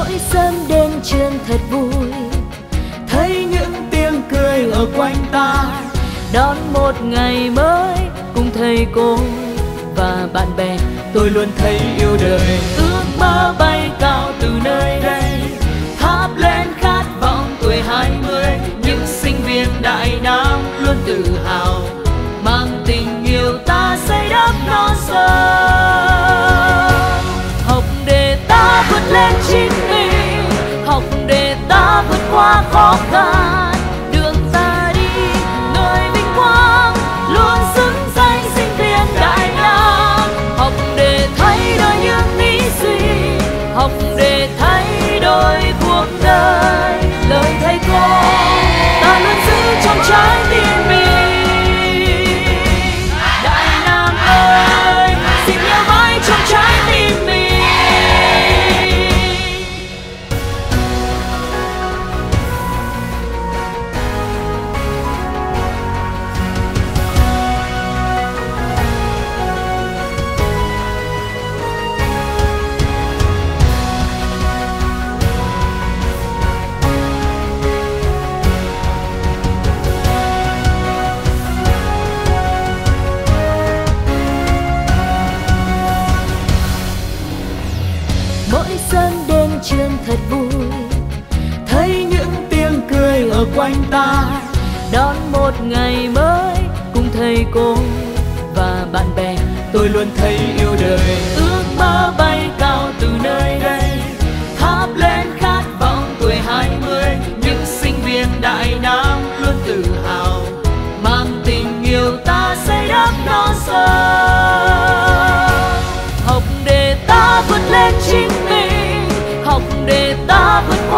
mỗi sớm đến trường thật vui. Thấy những tiếng cười ở quanh ta. Đón một ngày mới cùng thầy cô và bạn bè. Tôi luôn thấy yêu đời. Ước mơ bay cao từ nơi đây. Học để ta vượt qua khó khăn. Thật vui. Thấy những tiếng cười ở quanh ta, đón một ngày mới cùng thầy cô và bạn bè. Tôi luôn thấy yêu đời.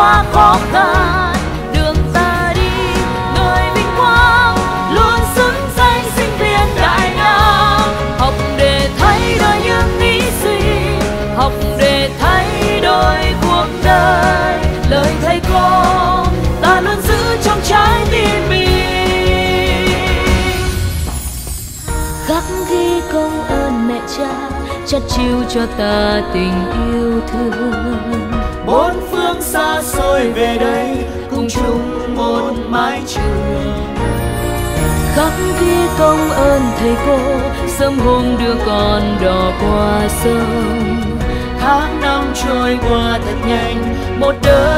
Qua khó khăn đường ta đi nơi vinh quang luôn xứng danh sinh viên đại nam. Học để thay đổi những nghĩ suy học để thay đổi cuộc đời. Lời thầy cô ta luôn giữ trong trái tim mình. Khắc ghi công ơn mẹ cha chắt chiu cho ta tình yêu thương. Phương xa xôi về đây cùng chung một mái trường. Khắc ghi công ơn thầy cô sớm hôm đưa con đò qua sông. Tháng năm trôi qua thật nhanh một đời